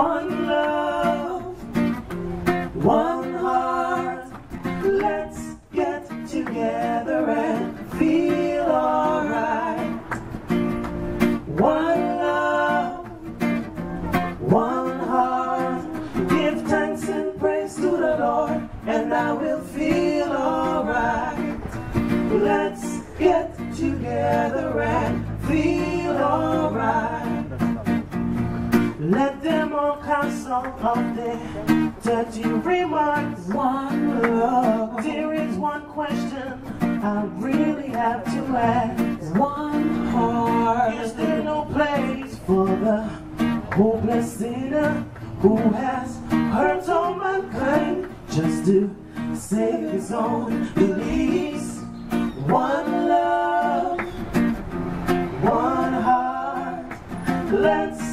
One love, one heart. Let's get together and feel alright. One love, one heart. Give thanks and praise to the Lord, and I will feel alright. Let's get together and Let them all cancel of their dirty remarks. One love. There is one question I really have to ask. One heart. Is there no place for the hopeless sinner who has hurt all mankind just to save his own beliefs? One love, one heart. Let's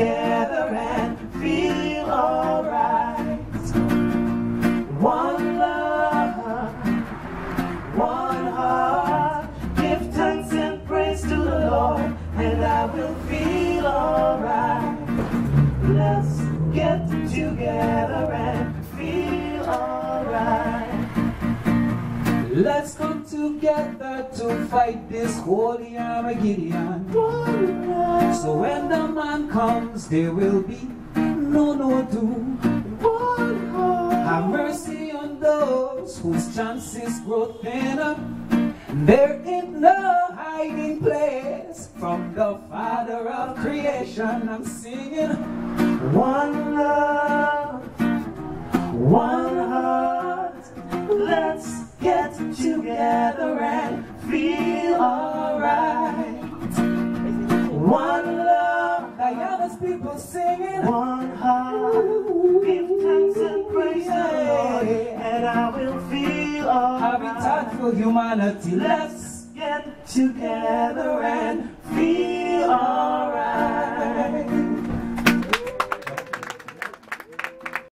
together and feel alright. One love, one heart. Give thanks and praise to the Lord, and I will feel alright. Let's get together Let's come together to fight this holy Armageddon. So when the man comes, there will be no no doom. Have mercy on those whose chances grow thinner. There ain't no hiding place from the Father of creation. I'm singing. One love, get together and feel alright. One love, Guyana's people singing. one heart. Give thanks and praise the Lord, and I will feel alright. Habitat for humanity. Let's Let's get together and feel alright.